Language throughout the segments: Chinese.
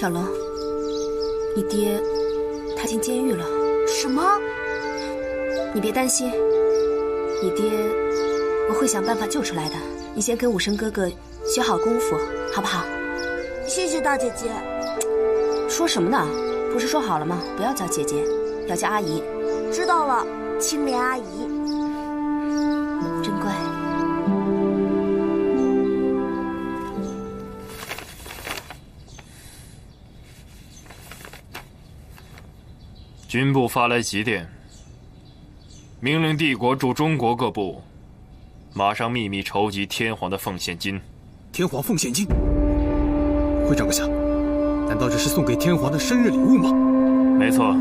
小龙，你爹他进监狱了。什么？你别担心，你爹我会想办法救出来的。你先跟武生哥哥学好功夫，好不好？谢谢大姐姐。说什么呢？不是说好了吗？不要叫姐姐，要叫阿姨。知道了，青莲阿姨。军部发来急电，命令帝国驻中国各部马上秘密筹集天皇的奉献金。天皇奉献金？会长阁下，难道这是送给天皇的生日礼物吗？没错，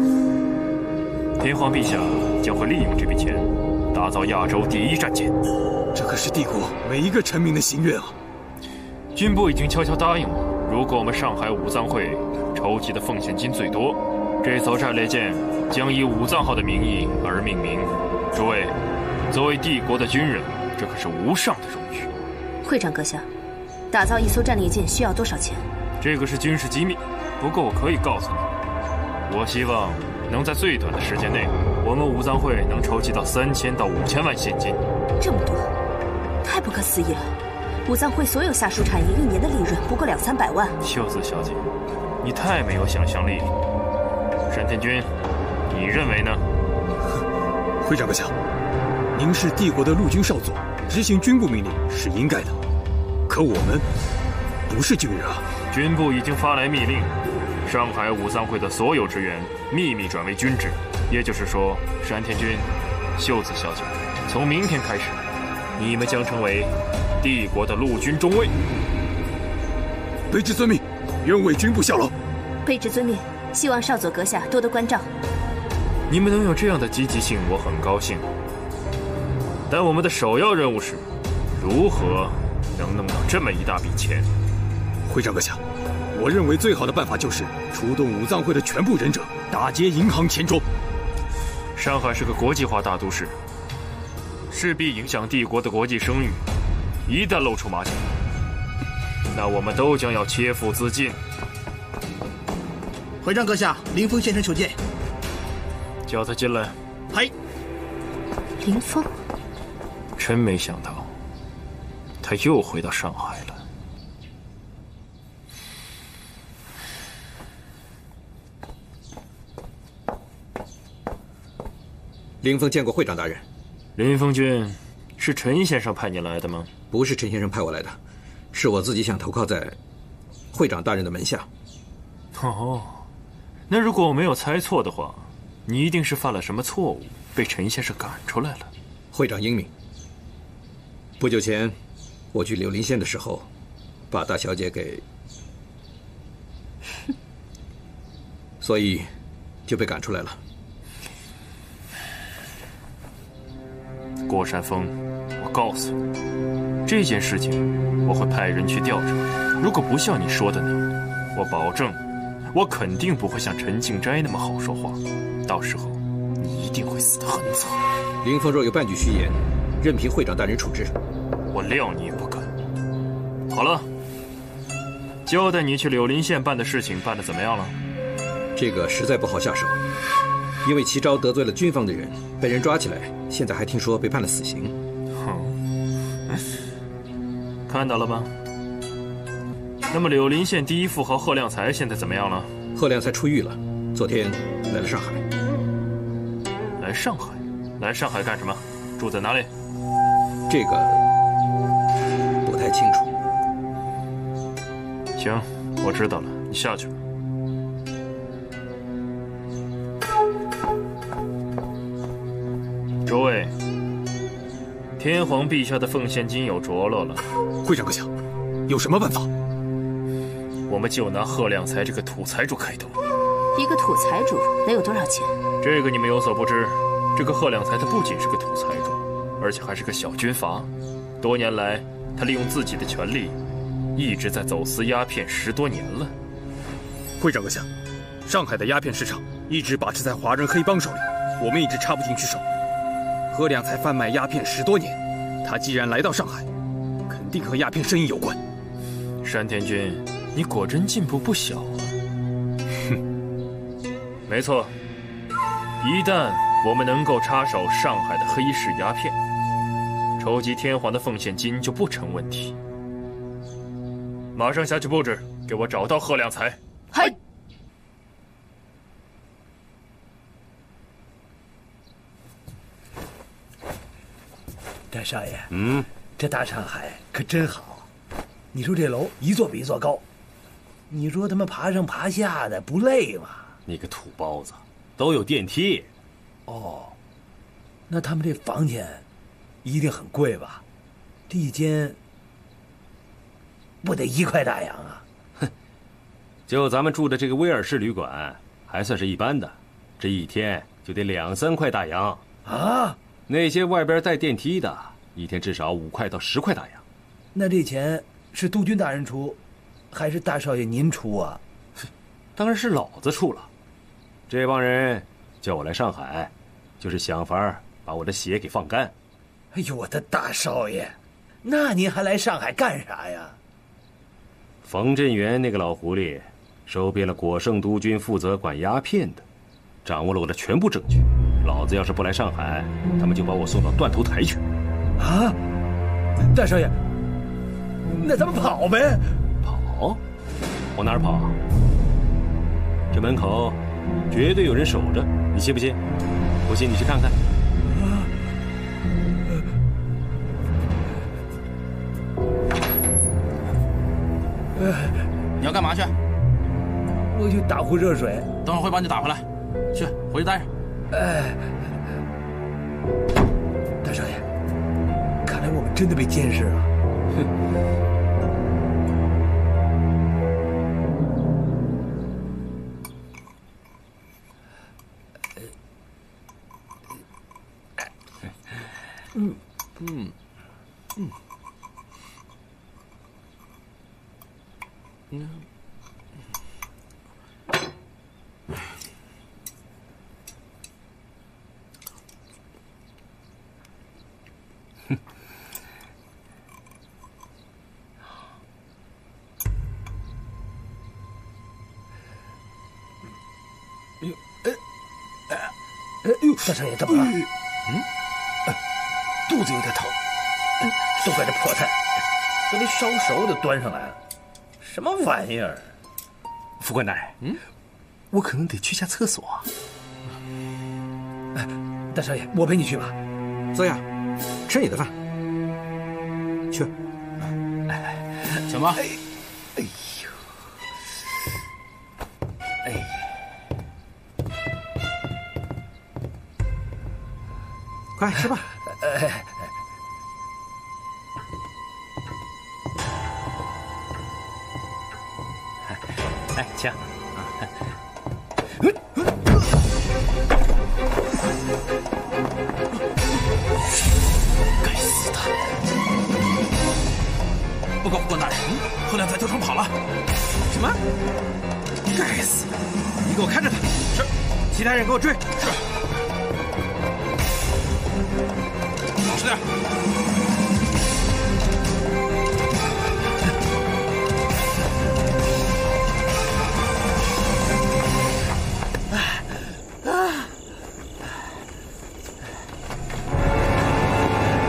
天皇陛下将会利用这笔钱打造亚洲第一战舰。这可是帝国每一个臣民的心愿啊！军部已经悄悄答应了，如果我们上海武藏会筹集的奉献金最多。这艘战列舰将以武藏号的名义而命名。诸位，作为帝国的军人，这可是无上的荣誉。会长阁下，打造一艘战列舰需要多少钱？这个是军事机密，不过我可以告诉你，我希望能在最短的时间内，我们武藏会能筹集到三千到五千万现金。这么多，太不可思议了！武藏会所有下属产业一年的利润不过两三百万。秀子小姐，你太没有想象力。山田君，你认为呢？会长阁下，您是帝国的陆军少佐，执行军部命令是应该的。可我们不是军人啊！军部已经发来密令，上海武藏会的所有职员秘密转为军职。也就是说，山田君、秀子小姐，从明天开始，你们将成为帝国的陆军中尉。卑职遵命，愿为军部效劳。卑职遵命。希望少佐阁下多多关照。你们能有这样的积极性，我很高兴。但我们的首要任务是，如何能弄到这么一大笔钱？会长阁下，我认为最好的办法就是出动武藏会的全部忍者，打劫银行钱庄。上海是个国际化大都市，势必影响帝国的国际声誉。一旦露出马脚，那我们都将要切腹自尽。会长阁下，林峰先生求见。叫他进来。嗨。林峰，真没想到，他又回到上海了。林峰见过会长大人。林峰君，是陈先生派你来的吗？不是陈先生派我来的，是我自己想投靠在会长大人的门下。哦。那如果我没有猜错的话，你一定是犯了什么错误，被陈先生赶出来了。会长英明。不久前，我去柳林县的时候，把大小姐给，所以就被赶出来了。郭山峰，我告诉你，这件事情我会派人去调查。如果不像你说的那样，我保证。我肯定不会像陈静斋那么好说话，到时候你一定会死得很惨。林峰若有半句虚言，任凭会长大人处置。我料你也不敢。好了，交代你去柳林县办的事情办得怎么样了？这个实在不好下手，因为齐昭得罪了军方的人，被人抓起来，现在还听说被判了死刑。哼，看到了吧？那么柳林县第一富豪贺亮才现在怎么样了？贺亮才出狱了，昨天来了上海。来上海？来上海干什么？住在哪里？这个不太清楚。行，我知道了，你下去吧。诸位，天皇陛下的奉献金有着落了。会长阁下，有什么办法？我们就拿贺亮才这个土财主开刀。一个土财主能有多少钱？这个你们有所不知，这个贺亮才他不仅是个土财主，而且还是个小军阀。多年来，他利用自己的权力，一直在走私鸦片十多年了。会长阁下，上海的鸦片市场一直把持在华人黑帮手里，我们一直插不进去手。贺亮才贩卖鸦片十多年，他既然来到上海，肯定和鸦片生意有关。山田君。你果真进步不小啊！哼没错，一旦我们能够插手上海的黑市鸦片，筹集天皇的奉献金就不成问题。马上下去布置，给我找到贺亮才。嗨。大少爷，嗯，这大上海可真好。你说这楼一座比一座高，你说他们爬上爬下的不累吗？你个土包子，都有电梯。哦，那他们这房间一定很贵吧？这一间不得一块大洋啊？哼，就咱们住的这个威尔士旅馆还算是一般的，这一天就得两三块大洋啊。那些外边带电梯的，一天至少五块到十块大洋。那这钱是督军大人出，还是大少爷您出啊？当然是老子出了。这帮人叫我来上海，就是想法把我的血给放干。哎呦，我的大少爷，那您还来上海干啥呀？冯振元那个老狐狸，收编了果圣督军负责管鸦片的，掌握了我的全部证据。老子要是不来上海，他们就把我送到断头台去。啊，大少爷，那咱们跑呗？跑？往哪儿跑？这门口绝对有人守着，你信不信？不信你去看看。你要干嘛去？我去打壶热水，等会儿会帮你打回来。去，回去待着。哎，大少爷，看来我们真的被监视了。嗯。嗯。嗯。嗯。哼。哎呦！哎哎哎呦！大少爷怎么了？嗯？肚子有点疼，都怪这破菜，都没烧熟就端上来了，什么玩意儿？副官大人，嗯，我可能得去下厕所。哎，大少爷，我陪你去吧。坐下，吃你的饭。去。来来，小猫。哎呦，哎。快吃吧！哎，请。该死的！报告副官大人，贺亮在教场跑了。什么？该死！你给我看着他。是。其他人给我追。是。老实点！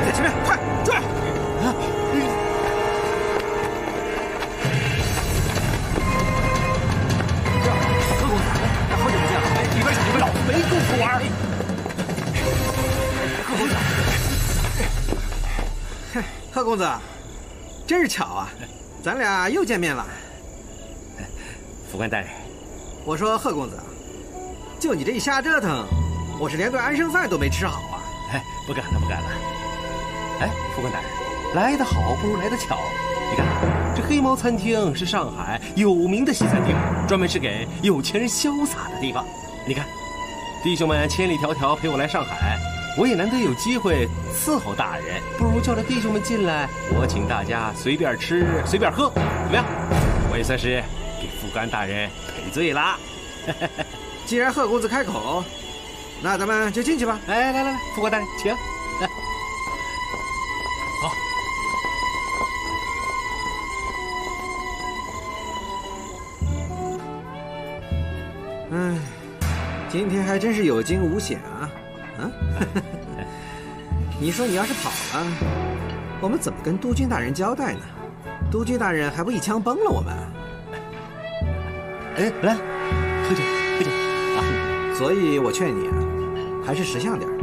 在前面，快追！贺公子，好久不见了！你们你们老子没工夫玩。贺公子，真是巧啊，咱俩又见面了。副官大人，我说贺公子，就你这一瞎折腾，我是连顿安生饭都没吃好啊！哎，不敢了，不敢了。哎，副官大人，来得好不如来得巧。你看，这黑猫餐厅是上海有名的西餐厅，专门是给有钱人潇洒的地方。你看，弟兄们千里迢迢陪我来上海。我也难得有机会伺候大人，不如叫着弟兄们进来，我请大家随便吃随便喝，怎么样？我也算是给副官大人赔罪啦。既然贺公子开口，那咱们就进去吧。来来来来，副官大人请。好。哎，今天还真是有惊无险啊！啊，你说你要是跑了，我们怎么跟督军大人交代呢？督军大人还不一枪崩了我们？哎，来，喝酒，喝酒啊！所以我劝你啊，还是识相点儿。